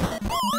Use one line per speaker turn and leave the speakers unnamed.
Oh!